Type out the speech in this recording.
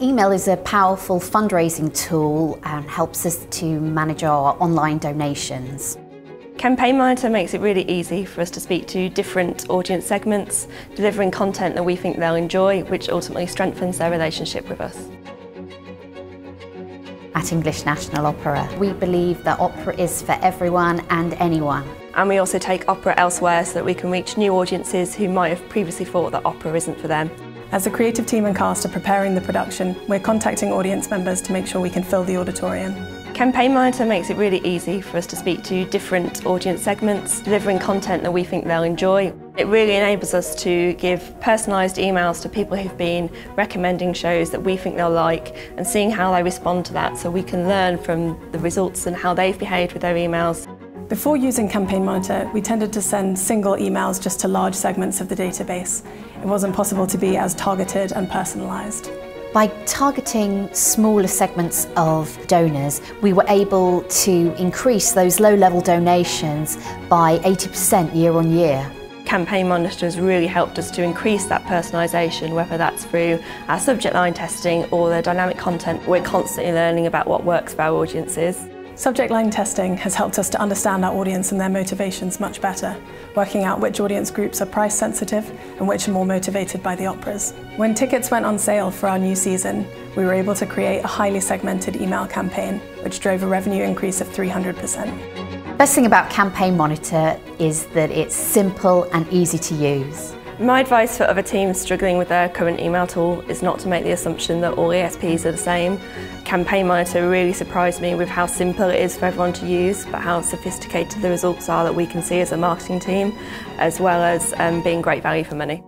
Email is a powerful fundraising tool and helps us to manage our online donations. Campaign Monitor makes it really easy for us to speak to different audience segments, delivering content that we think they'll enjoy, which ultimately strengthens their relationship with us. At English National Opera, we believe that opera is for everyone and anyone. And we also take opera elsewhere so that we can reach new audiences who might have previously thought that opera isn't for them. As the creative team and cast are preparing the production, we're contacting audience members to make sure we can fill the auditorium. Campaign Monitor makes it really easy for us to speak to different audience segments, delivering content that we think they'll enjoy. It really enables us to give personalised emails to people who've been recommending shows that we think they'll like and seeing how they respond to that so we can learn from the results and how they've behaved with their emails. Before using Campaign Monitor, we tended to send single emails just to large segments of the database. It wasn't possible to be as targeted and personalised. By targeting smaller segments of donors, we were able to increase those low-level donations by 80% year on year. Campaign Monitor has really helped us to increase that personalisation, whether that's through our subject line testing or the dynamic content. We're constantly learning about what works for our audiences. Subject line testing has helped us to understand our audience and their motivations much better, working out which audience groups are price sensitive and which are more motivated by the operas. When tickets went on sale for our new season, we were able to create a highly segmented email campaign, which drove a revenue increase of 300%. The best thing about Campaign Monitor is that it's simple and easy to use. My advice for other teams struggling with their current email tool is not to make the assumption that all ESPs are the same. Campaign Monitor really surprised me with how simple it is for everyone to use, but how sophisticated the results are that we can see as a marketing team, as well as um, being great value for money.